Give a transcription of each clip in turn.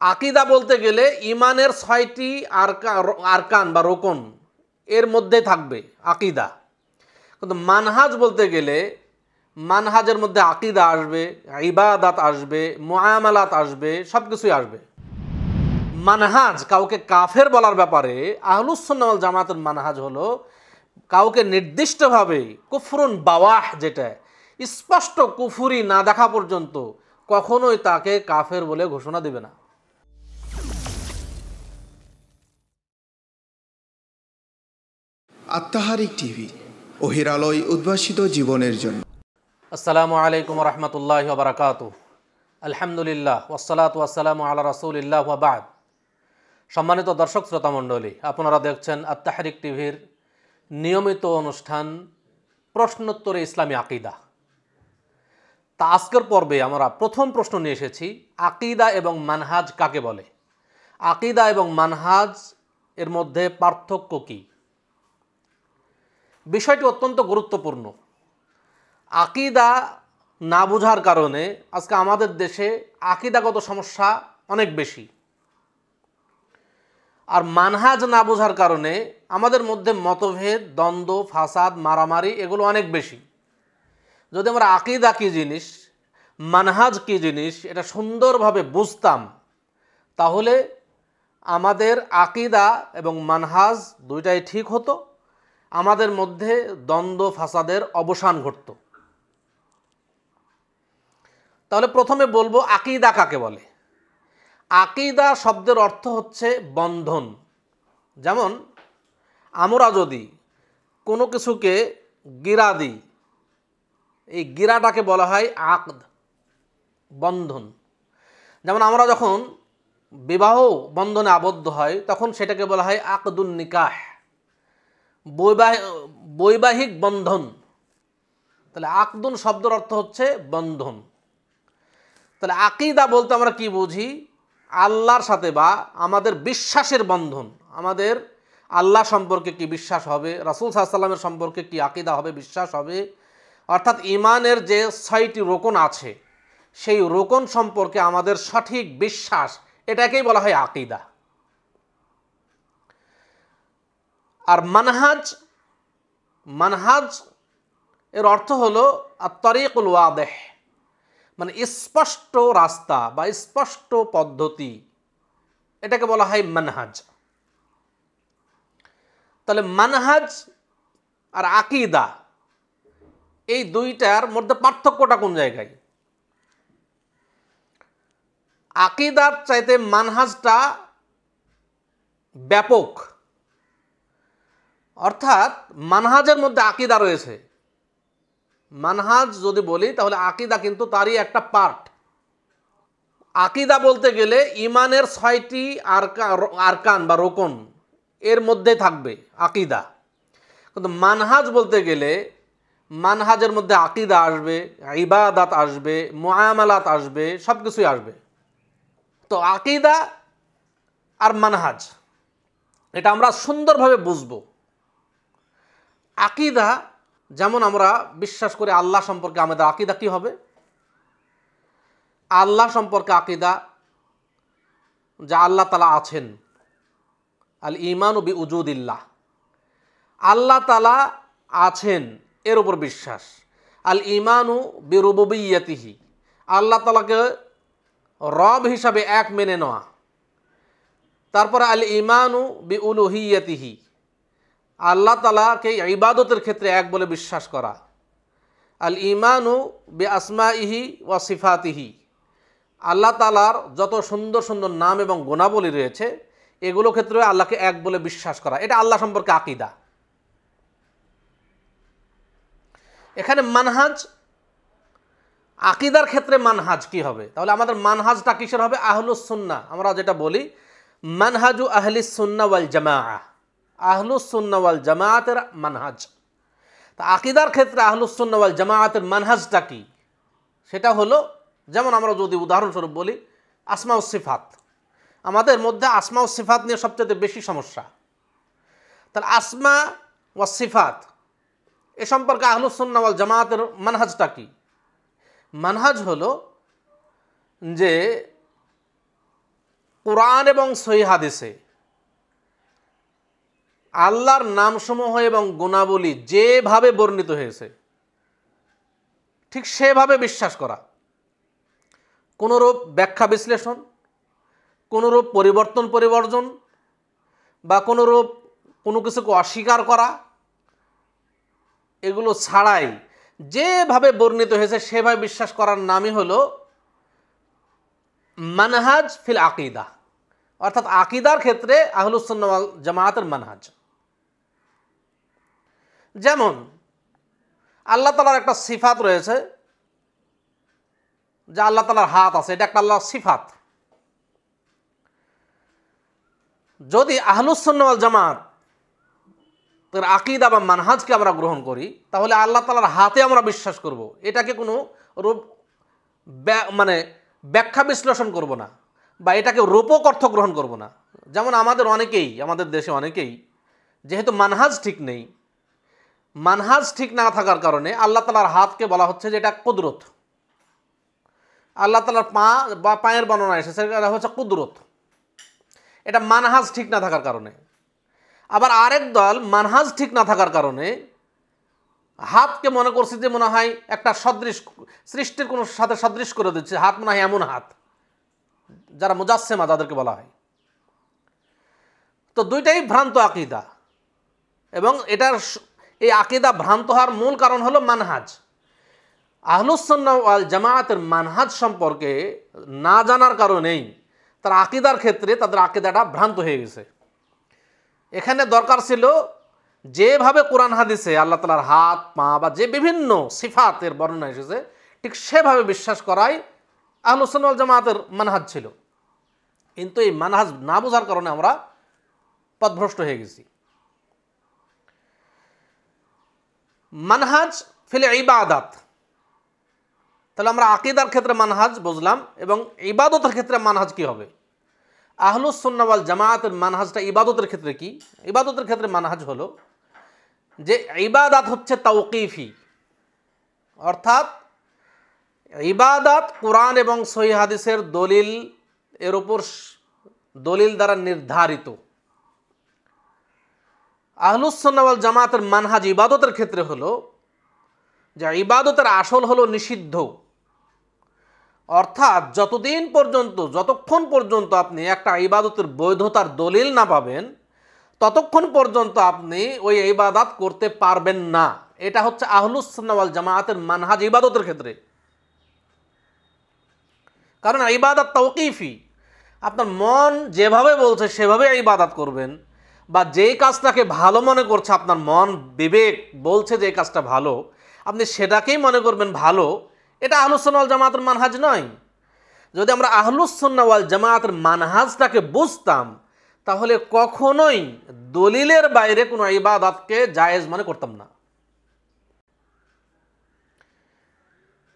আকিদা বলতে গেলে ইমানের ছয়টি আরকা আরকান বা রোকন, এর মধ্যে থাকবে আকিদা। কিন্তু মানহাজ বলতে গেলে মানহাজের মধ্যে আকিদা আসবে, ইবাদাত আসবে মোয়ামালাত আসবে সব কিছুই আসবে। মানহাজ কাউকে কাফের বলার ব্যাপারে আহলুসন্নাল জামাতের মানহাজ হলো কাউকে নির্দিষ্টভাবে কুফরুন বাওয়াহ যেটা, স্পষ্ট কুফুরি না দেখা পর্যন্ত কখনোই তাকে কাফের বলে ঘোষণা দেবে না। আত্মাহারিক টিভি ওহির আলোয় উদ্ভাসিত জীবনের জন্য। আসসালামু আলাইকুম রহমতুল্লাহ বারাকাতু। আলহামদুলিল্লাহ ওসালাত ওয়াসালাম আল্লাহ রাসুলিল্লাহ বাদ। সম্মানিত দর্শক শ্রোতা মণ্ডলী, আপনারা দেখছেন আত্মাহারিক টিভির নিয়মিত অনুষ্ঠান প্রশ্নোত্তরে ইসলামী আকিদা। তা আজকের পর্বে আমরা প্রথম প্রশ্ন নিয়ে এসেছি, আকিদা এবং মানহাজ কাকে বলে? আকিদা এবং মানহাজ এর মধ্যে পার্থক্য কী? বিষয়টি অত্যন্ত গুরুত্বপূর্ণ। আকিদা না বোঝার কারণে আজকে আমাদের দেশে আকিদাগত সমস্যা অনেক বেশি। আর মানহাজ না বোঝার কারণে আমাদের মধ্যে মতভেদ, দ্বন্দ্ব, ফাসাদ, মারামারি এগুলো অনেক বেশি। যদি আমরা আকিদা কী জিনিস, মানহাজ কী জিনিস এটা সুন্দরভাবে বুঝতাম, তাহলে আমাদের আকিদা এবং মানহাজ দুইটাই ঠিক হতো। আমাদের মধ্যে দ্বন্দ্ব, ফাসাদের অবসান ঘটত। তাহলে প্রথমে বলব আকিদা কাকে বলে? আকিদা শব্দের অর্থ হচ্ছে বন্ধন। যেমন, আমরা যদি কোনো কিছুকে গিরা দিই, এই গিরাটাকে বলা হয় আকদ, বন্ধন। যেমন, আমরা যখন বিবাহ বন্ধনে আবদ্ধ হয়, তখন সেটাকে বলা হয় আকদুন নিকাহ। বৈবাহিক বন্ধন। তাহলে আকদুন শব্দের অর্থ হচ্ছে বন্ধন। তাহলে আকিদা বলতে আমরা কি বুঝি? আল্লাহর সাথে বা আমাদের বিশ্বাসের বন্ধন। আমাদের আল্লাহ সম্পর্কে কি বিশ্বাস হবে? রাসুল সাল্লামের সম্পর্কে কি আকিদা হবে, বিশ্বাস হবে? অর্থাৎ ইমানের যে ছয়টি রোকন আছে, সেই রোকন সম্পর্কে আমাদের সঠিক বিশ্বাস, এটাকেই বলা হয় আকিদা। আর মানহাজ মানহাজ এর অর্থ হলো তরিকুল ওয়াদেহ মানে স্পষ্ট রাস্তা বা স্পষ্ট পদ্ধতি। এটাকে বলা হয় মানহাজ। তাহলে মানহাজ আর আকিদা, এই দুইটার মধ্যে পার্থক্যটা কোন জায়গায়? আকিদার চাইতে মানহাজটা ব্যাপক। অর্থাৎ মানহাজের মধ্যে আকিদা রয়েছে। মানহাজ যদি বলি, তাহলে আকিদা কিন্তু তারই একটা পার্ট আকিদা বলতে গেলে ইমানের ছয়টি আরকান বা রোকন, এর মধ্যে থাকবে আকিদা। কিন্তু মানহাজ বলতে গেলে মানহাজের মধ্যে আকিদা আসবে, ইবাদাত আসবে মোয়ামালাত আসবে সব কিছুই আসবে। তো আকিদা আর মানহাজ, এটা আমরা সুন্দরভাবে বুঝব। আকিদা, যেমন আমরা বিশ্বাস করি আল্লাহ সম্পর্কে আমাদের আকিদা কি হবে? আল্লাহ সম্পর্কে আকিদা যা আল্লাহ তালা আছেন। আল ইমান বি উজুদিল্লাহ আল্লাহ তালা আছেন, এর উপর বিশ্বাস। আল ইমানু বি রুবইয়াতিহি আল্লাহ তালাকে রব হিসাবে এক মেনে নেওয়া। তারপরে আল ইমানু বি উলুহিয়াতিহি আল্লাহ তালাকে ইবাদতের ক্ষেত্রে এক বলে বিশ্বাস করা। আল ইমানু বে আসমা ইহি ওয়া সিফাতিহি। আল্লাহ তালার যত সুন্দর সুন্দর নাম এবং গুণাবলী রয়েছে, এগুলো ক্ষেত্রে আল্লাহকে এক বলে বিশ্বাস করা। এটা আল্লাহ সম্পর্কে আকিদা। এখানে মানহাজ, আকিদার ক্ষেত্রে মানহাজ কি হবে? তাহলে আমাদের মানহাজটা কিসের হবে? আহলুস সুন্না আমরা যেটা বলি, মানহাজু আহলিস সুন্না ওয়াল জামা আহলুসুন্নওয়াল জামায়াতের মানহাজ। তা আকিদার ক্ষেত্রে আহলুসুন্নওয়াল জামায়াতের মানহাজটা কি? সেটা হলো, যেমন আমরা যদি উদাহরণস্বরূপ বলি আসমা সিফাত। আমাদের মধ্যে আসমা সিফাত নিয়ে সবচেয়ে বেশি সমস্যা। তাহলে আসমা ওয়া সিফাত, এ সম্পর্কে আহলুসুন্নওয়াল জামায়াতের মানহাজটা কি? মানহাজ হলো যে, কোরআন এবং সহি হাদিসে আল্লাহর নামসমূহ এবং গুণাবলী যেভাবে বর্ণিত হয়েছে, ঠিক সেভাবে বিশ্বাস করা। কোনোরূপ ব্যাখ্যা বিশ্লেষণ, কোনোরূপ পরিবর্তন পরিবর্জন, বা কোনোরূপ কোনো কিছুকে অস্বীকার করা, এগুলো ছাড়াই যেভাবে বর্ণিত হয়েছে, সেভাবে বিশ্বাস করার নামই হলো মানহাজ ফিল আকিদা। অর্থাৎ আকিদার ক্ষেত্রে আহলুসন্নাল জামায়াতের মানহাজ। যেমন, আল্লাহ তালার একটা সিফাত রয়েছে, যে আল্লাহ তালার হাত আছে, এটা একটা আল্লাহর সিফাত। যদি আহলুসন্নাল জামাত এর আকিদা বা মানহাজকে আমরা গ্রহণ করি, তাহলে আল্লাহ তালার হাতে আমরা বিশ্বাস করব। এটাকে কোনো রূপ মানে ব্যাখ্যা বিশ্লেষণ করব না, বা এটাকে রূপক অর্থ গ্রহণ করব না। যেমন আমাদের অনেকেই, আমাদের দেশে অনেকেই, যেহেতু মানহাজ ঠিক নেই মানহাজ ঠিক না থাকার কারণে আল্লাহ তালার হাতকে বলা হচ্ছে যে এটা কুদরত। আল্লাহ তালার পা বা পায়ের বর্ণনা এসেছে, এটা হচ্ছে কুদরত। এটা মানহাজ ঠিক না থাকার কারণে। আবার আরেক দল মানহাজ ঠিক না থাকার কারণে হাতকে মনে করছে যে মনে হয় একটা সদৃশ, সৃষ্টির কোনো সাথে সদৃশ করে দিচ্ছে, হাত মনে হয় এমন হাত, যারা মুজাসেমা যাদেরকে বলা হয়। তো দুইটাই ভ্রান্ত আকিদা। এবং এটার এই আকিদা ভ্রান্ত হওয়ার মূল কারণ হলো মানহাজ। আহলুসন্না জামায়াতের মানহাজ সম্পর্কে না জানার কারণেই তার আকিদার ক্ষেত্রে তাদের আকিদাটা ভ্রান্ত হয়ে গেছে। এখানে দরকার ছিল যেভাবে কোরআন হাদিসে আল্লাহ তালার হাত, পা বা যে বিভিন্ন সিফাতের বর্ণনা এসেছে, ঠিক সেভাবে বিশ্বাস করাই আহলুসন্নাল জামায়াতের মানহাজ ছিল। কিন্তু এই মানহাজ না বোঝার কারণে আমরা পথভ্রষ্ট হয়ে গেছি। মানহাজ ফেলে ইবাদাত। তাহলে আমরা আকিদার ক্ষেত্রে মানহাজ বুঝলাম এবং ইবাদতের ক্ষেত্রে মানহাজ কি হবে? আহলুসন্নাওয়াল জামায়াতের মানহাজটা ইবাদতের ক্ষেত্রে কি? ইবাদতের ক্ষেত্রে মানহাজ হলো যে ইবাদাত হচ্ছে তাওকিফি। অর্থাৎ ইবাদাত কোরআন এবং সহি হাদিসের দলিল এর উপর দলিল দ্বারা নির্ধারিত। আহলুসন্নাওয়াল জামাতের মানহাজ ইবাদতের ক্ষেত্রে হলো, যে ইবাদতের আসল হলো নিষিদ্ধ। অর্থাৎ যতদিন পর্যন্ত, যতক্ষণ পর্যন্ত আপনি একটা ইবাদতের বৈধতার দলিল না পাবেন, ততক্ষণ পর্যন্ত আপনি ওই ইবাদাত করতে পারবেন না। এটা হচ্ছে আহলুসন্নাওয়াল জামায়াতের মানহাজ ইবাদতের ক্ষেত্রে। কারণ ইবাদত তৌকিফি আপনার মন যেভাবে বলছে সেভাবে ইবাদত করবেন। বা যেই কাজটাকে ভালো মনে করছে, আপনার মন, বিবেক বলছে যে কাজটা ভালো, আপনি সেটাকেই মনে করবেন ভালো। এটা আহলুসন্নাওয়াল জামাতের মানহাজ নয়। যদি আমরা আহলুসন্নাওয়াল জামাতের মানহাজটাকে বুঝতাম, তাহলে কখনোই দলিলের বাইরে কোনো ইবাদতকে জায়েজ মনে করতাম না।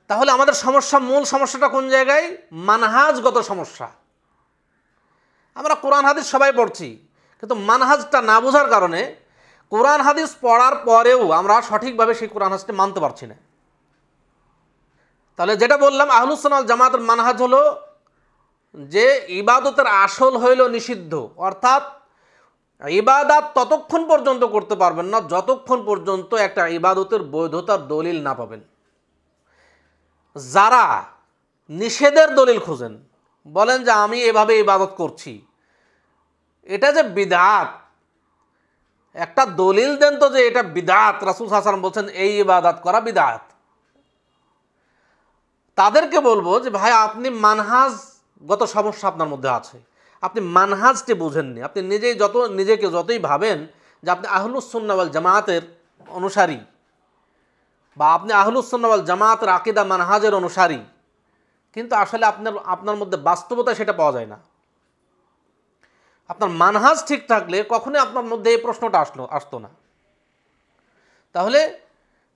তাহলে আমাদের সমস্যা, মূল সমস্যাটা কোন জায়গায়? মানহাজগত সমস্যা। আমরা কোরআন, হাদিস সবাই পড়ছি। কিন্তু মানহাজটা না বোঝার কারণে কোরআন হাদিস পড়ার পরেও আমরা সঠিকভাবে সেই কোরআন হাদিসটি মানতে পারছি না। তাহলে যেটা বললাম আহলুসনাল জামাতের মানহাজ হলো যে ইবাদতের আসল হইল নিষিদ্ধ। অর্থাৎ ইবাদত ততক্ষণ পর্যন্ত করতে পারবেন না যতক্ষণ পর্যন্ত একটা ইবাদতের বৈধতার দলিল না পাবেন। যারা নিষেধের দলিল খুঁজেন, বলেন যে আমি এভাবে ইবাদত করছি এটা যে বিদাত। একটা দলিল দেন তো যে এটা বিদাত। রাসুল হাসান বলছেন, এই ইবাদত করা বিদাত। তাদেরকে বলব যে, ভাই, আপনি মানহাজ, গত সমস্যা আপনার মধ্যে আছে। আপনি মানহাজটি বুঝেননি। আপনি নিজেই যত, নিজেকে যতই ভাবেন যে আপনি আহলুসন্নাওয়াল জামায়াতের অনুসারী বা আপনি আহলুসন্নাওয়াল জামায়াতের আকিদা মানহাজের অনুসারী, কিন্তু আসলে আপনার আপনার মধ্যে বাস্তবতা সেটা পাওয়া যায় না। আপনার মানহাজ ঠিক থাকলে কখনোই আপনার মধ্যে এই প্রশ্নটা আসলো, আসতো না। তাহলে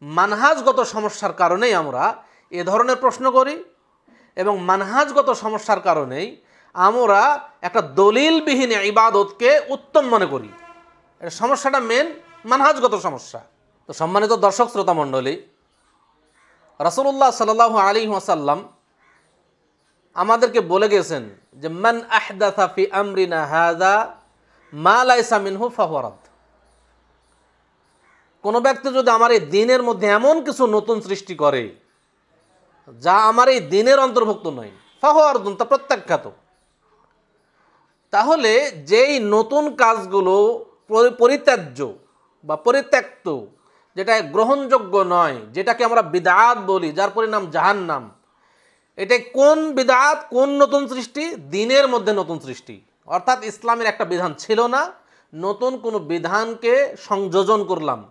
মানহাজগত সমস্যার কারণেই আমরা এ ধরনের প্রশ্ন করি এবং মানহাজগত সমস্যার কারণেই আমরা একটা দলিলবিহীন ইবাদতকে উত্তম মনে করি। এর সমস্যাটা মেন মানহাজগত সমস্যা। তো সম্মানিত দর্শক শ্রোতা মণ্ডলী রসুল্লাহ সাল্লাহ আলী ওয়াসাল্লাম আমাদেরকে বলে গেছেন যে, মান আহদাথা ফি আমরিনা হাদা মা লাইসা মিনহু ফাহরাদ কোনো ব্যক্তি যদি আমার এই দিনের মধ্যে এমন কিছু নতুন সৃষ্টি করে, যা আমার এই দিনের অন্তর্ভুক্ত নয় ফাহরাদুন তা প্রত্যাখ্যাত। তাহলে যেই নতুন কাজগুলো পরিত্যাজ্য বা পরিত্যক্ত, যেটা গ্রহণযোগ্য নয়, যেটাকে আমরা বিদাত বলি, যার পরিণাম জাহান্নাম এটা কোন বিদাত, কোন নতুন সৃষ্টি? দিনের মধ্যে নতুন সৃষ্টি। অর্থাৎ ইসলামের একটা বিধান ছিল না, নতুন কোনো বিধানকে সংযোজন করলাম।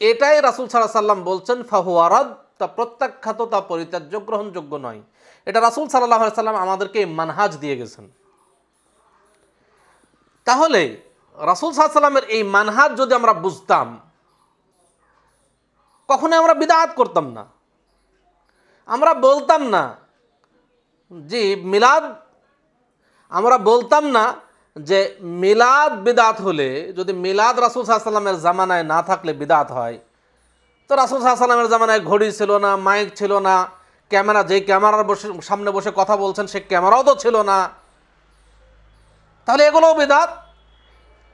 এটাই রাসুল সাল্লাহ সাল্লাম বলছেন ফাহুয়ারদ তা প্রত্যাখ্যাত, তা পরিত্যাজ্য, গ্রহণযোগ্য নয়। এটা রাসুল সাল্লাহ সাল্লাম আমাদেরকে মানহাজ দিয়ে গেছেন। তাহলে, রাসুল সাল্লামের এই মানহাজ যদি আমরা বুঝতাম, কখনোই আমরা বিদাত করতাম না। আমরা বলতাম না যে মিলাদ আমরা বলতাম না যে মিলাদ বিদাত হলে, যদি মিলাদ রাসুল সাল্লামের জামানায় না থাকলে বিদাত হয়, তো রাসুল সাল্লামের জামানায় ঘড়ি ছিল না, মাইক ছিল না, ক্যামেরা, যেই ক্যামেরার বসে সামনে বসে কথা বলছেন সে ক্যামেরাও তো ছিল না। তাহলে এগুলোও বিদাত।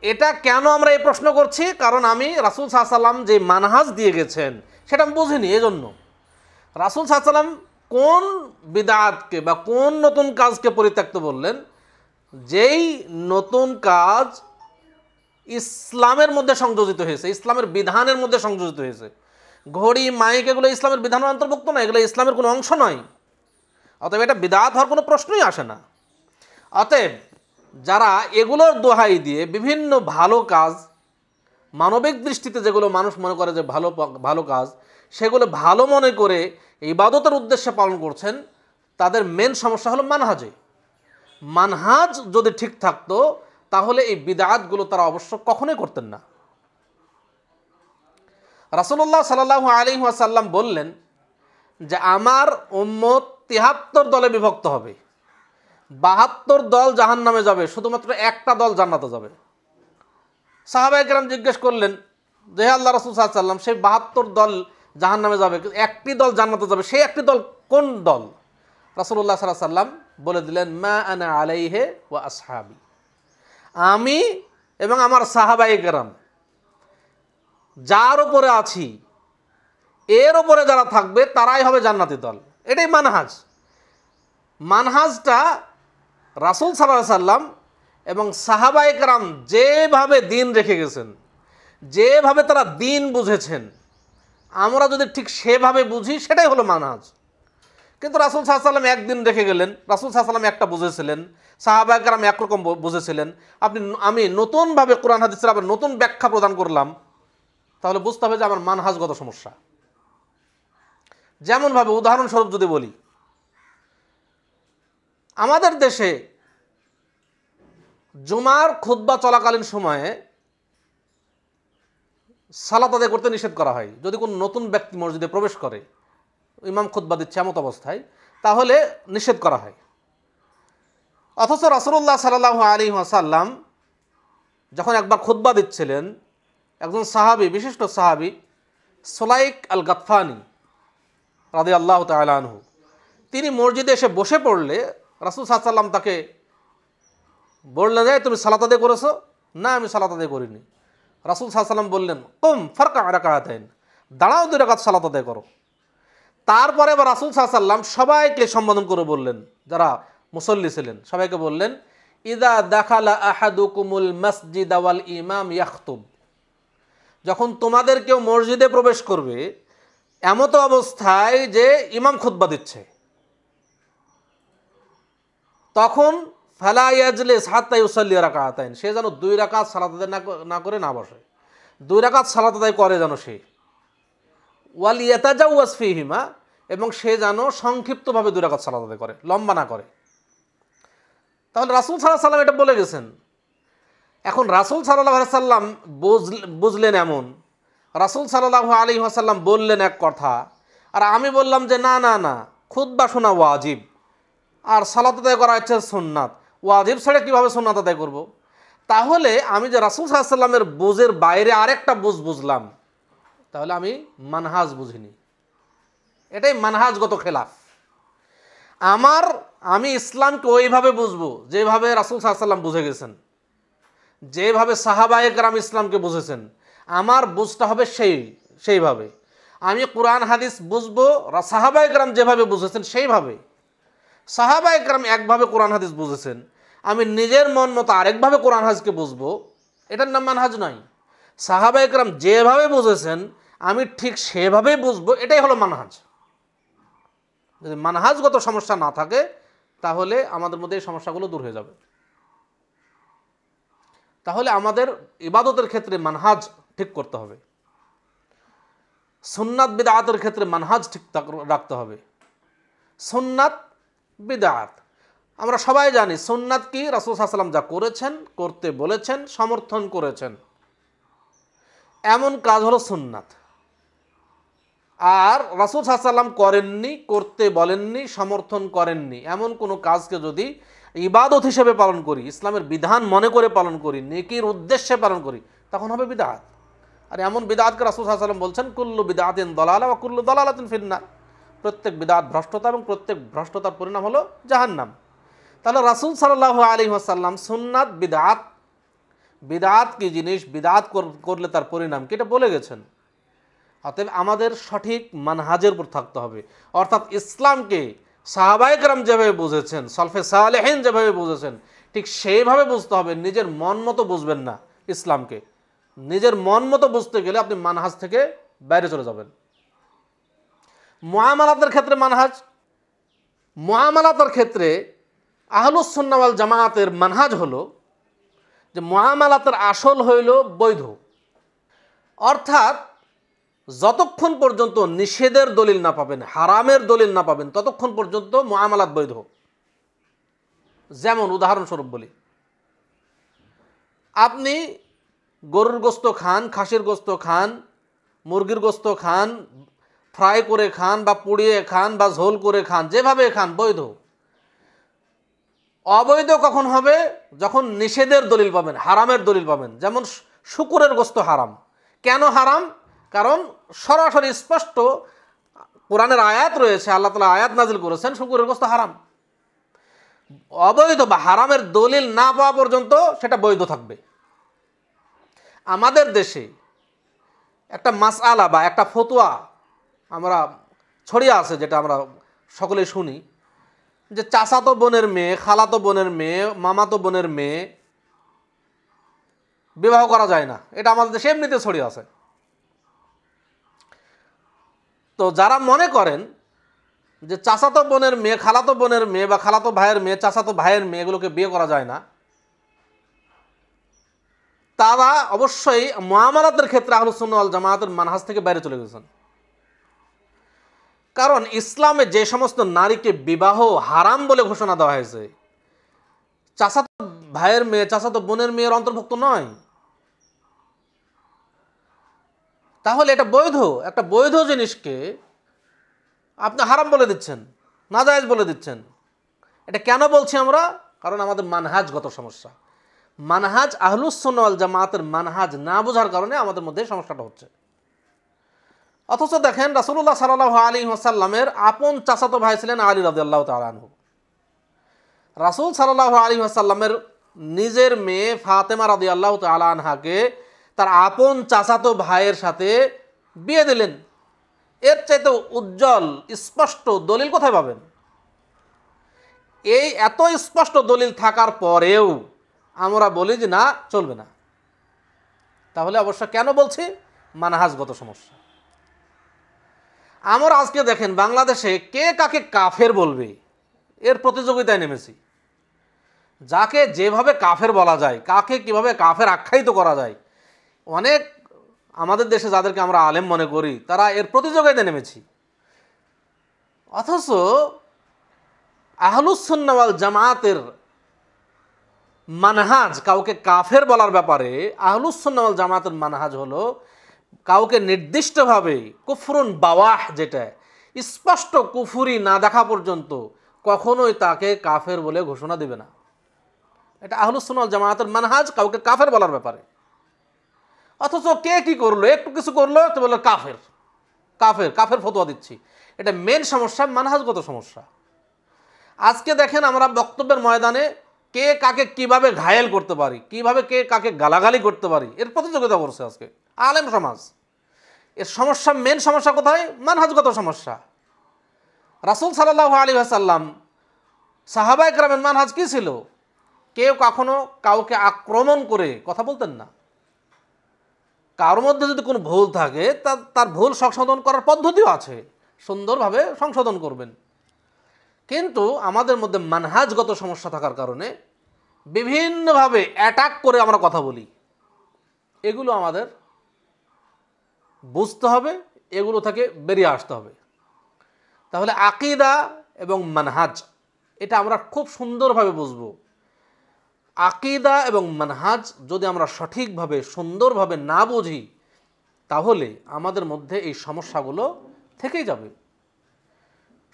এটা কেন আমরা এই প্রশ্ন করছি? কারণ আমি রাসুল সাল্লাম যে মানহাজ দিয়ে গেছেন, সেটা আমি বুঝিনি, এজন্য। রাসুল সাল্লাম কোন বিদাতকে বা কোন নতুন কাজকে পরিত্যক্ত বললেন? যেই নতুন কাজ ইসলামের মধ্যে সংযোজিত হয়েছে, ইসলামের বিধানের মধ্যে সংযোজিত হয়েছে। ঘড়ি, মাইক, এগুলো ইসলামের বিধানের অন্তর্ভুক্ত নয়, এগুলো ইসলামের কোনো অংশ নয়। অতএব এটা বিদাত হওয়ার কোনো প্রশ্নই আসে না। অতএব যারা এগুলোর দোহাই দিয়ে বিভিন্ন ভালো কাজ মানবিক দৃষ্টিতে যেগুলো মানুষ মনে করে যে ভালো ভালো কাজ, সেগুলো ভালো মনে করে ইবাদতের উদ্দেশ্যে পালন করছেন, তাদের মেন সমস্যা হলো মানহাজে। মানহাজ যদি ঠিক থাকতো, তাহলে এই বিদাতগুলো তারা অবশ্য কখনোই করতেন না। রাসুল্লাহ সাল্লাহ আলী ওয়াসাল্লাম বললেন যে, আমার উম্মত তিহাত্তর দলে বিভক্ত হবে। বাহাত্তর দল জাহান নামে যাবে, শুধুমাত্র একটা দল জান্নাতে যাবে। সাহাবাই কেরাম জিজ্ঞেস করলেন, যে আল্লাহ রসুল সাল্লাম সেই বাহাত্তর দল জাহান নামে যাবে, একটি দল জান্নাতে যাবে, সেই একটি দল কোন দল? রাসুল্লাহ সাল্লাহ সাল্লাম বলে দিলেন, মা আনা আলাইহে ও আসহাবি। আমি এবং আমার সাহাবাই কেরাম, যার উপরে আছি, এর উপরে যারা থাকবে, তারাই হবে জান্নাতি দল। এটাই মানহাজ। মানহাজটা রাসুল সাল্লাহ সাল্লাম এবং সাহাবাইকরাম যেভাবে দিন রেখে গেছেন, যেভাবে তারা দিন বুঝেছেন, আমরা যদি ঠিক সেভাবে বুঝি, সেটাই হলো মানহাজ। কিন্তু রাসুল সাল্লাম একদিন রেখে গেলেন, রাসুল সাল্লাম একটা বুঝেছিলেন সাহাবাইকরাম একরকম বুঝেছিলেন, আপনি আমি নতুনভাবে কোরআন হাদিসের আবার নতুন ব্যাখ্যা প্রদান করলাম, তাহলে বুঝতে হবে যে আমার মানহাজগত সমস্যা। যেমনভাবে উদাহরণস্বরূপ যদি বলি, আমাদের দেশে জুমার খুদ্া চলাকালীন সময়ে সালাত আদায় করতে নিষেধ করা হয়। যদি কোনো নতুন ব্যক্তি মসজিদে প্রবেশ করে, ইমাম খুদ্া দিচ্ছে এমত অবস্থায়, তাহলে নিষেধ করা হয়। অথচ রাসুল্লাহ সাল্লাহ আলী আসাল্লাম যখন একবার খুদ্া দিচ্ছিলেন, একজন সাহাবি, বিশিষ্ট সাহাবি, সোলাইক আল গাতফানি রাদে আল্লাহ তালানহু তিনি মসজিদে এসে বসে পড়লে রাসুল সাল্লাম তাকে বললেন যে, তুমি সালাত আদায় করেছ? না, আমি সালাত আদায় করিনি। রাসুল সাল্লাম বললেন, কম ফারকা রাকাতেন দাঁড়াও দুই রাকাত সালাত আদায় করো। তারপরে আবার রাসুল সাল্লাম সবাইকে সম্বোধন করে বললেন, যারা মুসল্লি ছিলেন, সবাইকে বললেন, ইদা দেখালা আহাদুকুমুল মসজিদ আওয়াল ইমাম ইয়াখতুব। যখন তোমাদের কেউ মসজিদে প্রবেশ করবে, এমতো অবস্থায় যে ইমাম খুতবা দিচ্ছে। তখন ফালা ইয়াজলিস হাত্তা ইউসাল্লি রাকাতাইন। সে যেন দুই রাকাত সালাত আদায় না করে না বসে। দুই রাকাত সালাত আদায় করে যেন সে। ওয়াল ইয়াতাজাউয়াজ ফিহিমা, এবং সে যেন সংক্ষিপ্তভাবে দুই রাকাত সালাত করে, লম্বা না করে। তাহলে রাসুল সাল্লাহ সাল্লাম এটা বলে গেছেন। এখন রাসুল সাল্লাহ সাল্লাম বুঝ- বুঝলেন এমন। রাসুল সাল্লাহ আলী আসাল্লাম বললেন এক কথা, আর আমি বললাম যে না না না খুদ্া শোনা ওয়াজিব। আর সালাত আদায় করা হচ্ছে সুন্নাত। ওয়াজিব ছেড়ে কীভাবে সুন্নাত আদায় করব। তাহলে আমি যে রাসুল সাল্লামের বুঝের বাইরে আরেকটা বুঝ বুঝলাম। তাহলে আমি মানহাজ বুঝিনি। এটাই মানহাজগত খেলাফ। আমার, আমি ইসলামকে ওইভাবে বুঝব যেভাবে রাসুল সাল্লাম বুঝে গেছেন। যেভাবে সাহাবায়ে কেরাম ইসলামকে বুঝেছেন। আমার বুঝটা হবে সেই, সেইভাবে। আমি কোরআন, হাদিস বুঝব, সাহাবায়ে কেরাম যেভাবে বুঝেছেন সেইভাবে। সাহাবায়ে কেরাম একভাবে কোরআন হাদিস বুঝেছেন। আমি নিজের মন মতো আরেকভাবে কোরআন হাদিসকে বুঝব। এটার নাম মানহাজ নয়। সাহাবা কেরাম যেভাবে বুঝেছেন, আমি ঠিক সেভাবেই বুঝব। এটাই হলো মানহাজ। যদি মানহাজগত সমস্যা না থাকে, তাহলে আমাদের মধ্যে এই সমস্যাগুলো দূর হয়ে যাবে। তাহলে আমাদের ইবাদতের ক্ষেত্রে মানহাজ ঠিক করতে হবে। সুন্নাত বিদাতের ক্ষেত্রে মানহাজ ঠিক রাখতে হবে। সুন্নাত বিদাত। আমরা সবাই জানি সুন্নাত কি, রাসুল যা করেছেন, করতে বলেছেন, সমর্থন করেছেন। এমন কাজ হলো সুন্নাত। আর রাসুল সাল্লাম করেননি, করতে বলেননি, সমর্থন করেননি। এমন কোনো কাজকে যদি ইবাদত হিসেবে পালন করি, ইসলামের বিধান মনে করে পালন করি, নেকির উদ্দেশ্যে পালন করি, তখন হবে বিদাত। আর এমন বিদাতকে রাসুল সাল্লাম বলছেন, কুল্লু বিদাতিন দলালা বা কুল্লু দলালাতিন ফিন্নার প্রত্যেক বিদাত ভ্রষ্টতা এবং প্রত্যেক ভ্রষ্টতার পরিণাম হলো জাহান্নাম। তাহলে রাসুল সাল্লাহ আলী আসাল্লাম সুন্নাত, বিদাত। বিদাত কি জিনিস? বিদাত কর- করলে তার পরিণাম কি? এটা বলে গেছেন। অতএব আমাদের সঠিক মানহাজের উপর থাকতে হবে। অর্থাৎ ইসলামকে সাহাবাইকরাম যেভাবে বুঝেছেন, সলফে সালেহেন যেভাবে বুঝেছেন, ঠিক সেইভাবে বুঝতে হবে। নিজের মন মতো বুঝবেন না ইসলামকে। নিজের মন মতো বুঝতে গেলে আপনি মানহাজ থেকে বাইরে চলে যাবেন। মুআমালাতের ক্ষেত্রে মানহাজ মহামালাতের ক্ষেত্রে আহলুসন্নাওয়াল জামায়াতের মানহাজ হলো যে মহামালাতের আসল হইল বৈধ। অর্থাৎ যতক্ষণ পর্যন্ত নিষেধের দলিল না পাবেন, হারামের দলিল না পাবেন, ততক্ষণ পর্যন্ত মহামালাত বৈধ। যেমন উদাহরণস্বরূপ বলি, আপনি গরুর গোস্ত খান, খাসির গোস্ত খান, মুরগির গোস্ত খান ফ্রাই করে খান বা পুড়িয়ে খান বা ঝোল করে খান, যেভাবে খান, বৈধ। অবৈধ কখন হবে? যখন নিষেধের দলিল পাবেন, হারামের দলিল পাবেন। যেমন শুকুরের গোস্ত হারাম। কেন হারাম? কারণ সরাসরি স্পষ্ট কোরআনের আয়াত রয়েছে, আল্লাহ তালা আয়াত নাজিল করেছেন, শুকুরের গোস্ত হারাম। অবৈধ বা হারামের দলিল না পাওয়া পর্যন্ত সেটা বৈধ থাকবে। আমাদের দেশে একটা মাসআলা বা একটা ফতুয়া আমরা ছড়িয়ে আছে যেটা আমরা সকলেই শুনি। যে চাচাতো বোনের মেয়ে, খালাতো বোনের মেয়ে, মামাতো বোনের মেয়ে বিবাহ করা যায় না। এটা আমাদের দেশে এমনিতে ছড়িয়ে আছে। তো যারা মনে করেন যে চাচাতো বোনের মেয়ে, খালাতো বোনের মেয়ে বা খালাতো ভাইয়ের মেয়ে, চাচাতো ভাইয়ের মেয়ে এগুলোকে বিয়ে করা যায় না, তারা অবশ্যই মহামারাতের ক্ষেত্রে আহলুসুন্না আল জামায়াতের মানহাজ থেকে বাইরে চলে গেছেন। কারণ ইসলামে যে সমস্ত নারীকে বিবাহ হারাম বলে ঘোষণা দেওয়া হয়েছে চাচাতো ভাইয়ের মেয়ে চাচাতো বোনের মেয়ের অন্তর্ভুক্ত নয়। তাহলে এটা বৈধ, একটা বৈধ জিনিসকে আপনি হারাম বলে দিচ্ছেন, নাজায়েজ বলে দিচ্ছেন। এটা কেন বলছি আমরা? কারণ আমাদের মানহাজগত সমস্যা। মানহাজ আহলুসোনাল জামাতের মানহাজ না বোঝার কারণে আমাদের মধ্যে সমস্যাটা হচ্ছে। অথচ দেখেন রাসুল্লাহ সাল্লাহ আলী ওসাল্লামের আপন চাচাতো ভাই ছিলেন আলী রাদিয়াল্লাহ তালানহু রাসুল সাল্লাহ আলী ওসাল্লামের নিজের মেয়ে ফাতেমা রাদি আল্লাহ তালানহাকে তার আপন চাচাতো ভাইয়ের সাথে বিয়ে দিলেন। এর চাইতে উজ্জ্বল, স্পষ্ট দলিল কোথায় পাবেন? এই এত স্পষ্ট দলিল থাকার পরেও আমরা বলি যে না, চলবে না। তাহলে অবশ্য কেন বলছি? মানহাজগত সমস্যা। আমরা আজকে দেখেন বাংলাদেশে কে কাকে কাফের বলবে? এর প্রতিযোগিতায় নেমেছি। যাকে যেভাবে কাফের বলা যায়, কাকে কীভাবে কাফের আখ্যায়িত করা যায়, অনেক আমাদের দেশে যাদেরকে আমরা আলেম মনে করি, তারা এর প্রতিযোগিতায় নেমেছি। অথচ আহলুসন্নাওয়াল জামায়াতের মানহাজ কাউকে কাফের বলার ব্যাপারে আহলুসন্নাওয়াল জামাতের মানহাজ হলো কাউকে নির্দিষ্টভাবে কুফরুন বাওয়াহ যেটা, স্পষ্ট কুফুরি না দেখা পর্যন্ত কখনোই তাকে কাফের বলে ঘোষণা দেবে না। এটা আহলুসন্নাল জামায়াতের মানহাজ, কাউকে কাফের বলার ব্যাপারে। অথচ কে কি করল? একটু কিছু করল, তো বলল কাফের কাফের কাফের ফতোয়া দিচ্ছি। এটা মেন সমস্যা, মানহাজগত সমস্যা। আজকে দেখেন আমরা বক্তব্যের ময়দানে কে কাকে কীভাবে ঘায়েল করতে পারি, কীভাবে কে কাকে গালাগালি করতে পারি, এর প্রতিযোগিতা করছে আজকে। আলেম সমাজ। এর সমস্যা মেন সমস্যা কোথায়? মানহাজগত সমস্যা। রাসুল সাল্লাহ আলী আসাল্লাম সাহাবা একরামের মানহাজ কী ছিল? কেউ কখনো কাউকে আক্রমণ করে কথা বলতেন না। কারোর মধ্যে যদি কোনো ভুল থাকে, তার তার ভুল সংশোধন করার পদ্ধতিও আছে। সুন্দরভাবে সংশোধন করবেন। কিন্তু আমাদের মধ্যে মানহাজগত সমস্যা থাকার কারণে বিভিন্নভাবে অ্যাটাক করে আমরা কথা বলি। এগুলো আমাদের বুঝতে হবে, এগুলো থেকে বেরিয়ে আসতে হবে। তাহলে আকিদা এবং মানহাজ, এটা আমরা খুব সুন্দরভাবে বুঝব। আকিদা এবং মানহাজ যদি আমরা সঠিকভাবে, সুন্দরভাবে না বুঝি, তাহলে আমাদের মধ্যে এই সমস্যাগুলো থেকেই যাবে।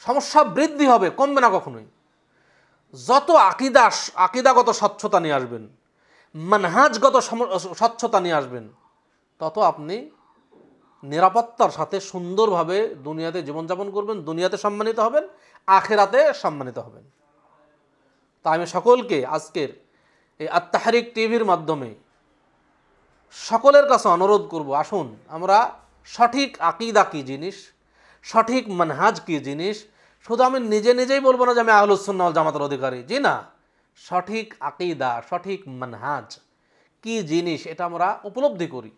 সমস্যা বৃদ্ধি হবে, কমবে না কখনোই। যত আকিদা, আকিদাগত স্বচ্ছতা নিয়ে আসবেন, মানহাজগত স্বচ্ছতা নিয়ে আসবেন, তত আপনি নিরাপত্তার সাথে সুন্দরভাবে দুনিয়াতে জীবনযাপন করবেন, দুনিয়াতে সম্মানিত হবেন, আখেরাতে সম্মানিত হবেন। তা আমি সকলকে আজকের এই আত্মাহারিক টিভির মাধ্যমে সকলের কাছে অনুরোধ করব, আসুন আমরা সঠিক আকিদা কী জিনিস, সঠিক মানহাজ কী জিনিস, শুধু আমি নিজে নিজেই বলব না যে আমি আহলুসুন্নাল জামাতের অধিকারী, জি না, সঠিক আকিদা, সঠিক মানহাজ কী জিনিস এটা আমরা উপলব্ধি করি।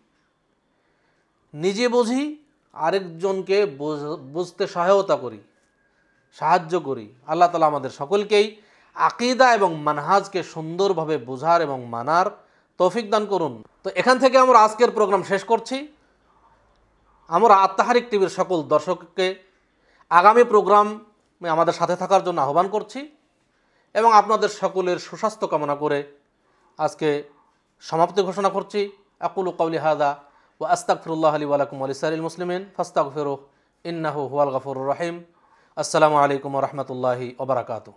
নিজে বুঝি, আরেকজনকে বুঝ- বুঝতে সহায়তা করি, সাহায্য করি। আল্লাহ তালা আমাদের সকলকেই আকিদা এবং মানহাজকে সুন্দরভাবে বোঝার এবং মানার তৌফিক দান করুন। তো এখান থেকে আমরা আজকের প্রোগ্রাম শেষ করছি। আমরা আত্মাহারিক টিভির সকল দর্শককে আগামী প্রোগ্রাম আমাদের সাথে থাকার জন্য আহ্বান করছি এবং আপনাদের সকলের সুস্বাস্থ্য কামনা করে আজকে সমাপ্তি ঘোষণা করছি। আকুল কৌলি হাদা وأستغفر الله لي ولكم ولسائر المسلمين فاستغفروه إنه هو الغفور الرحيم. السلام عليكم ورحمة الله وبركاته.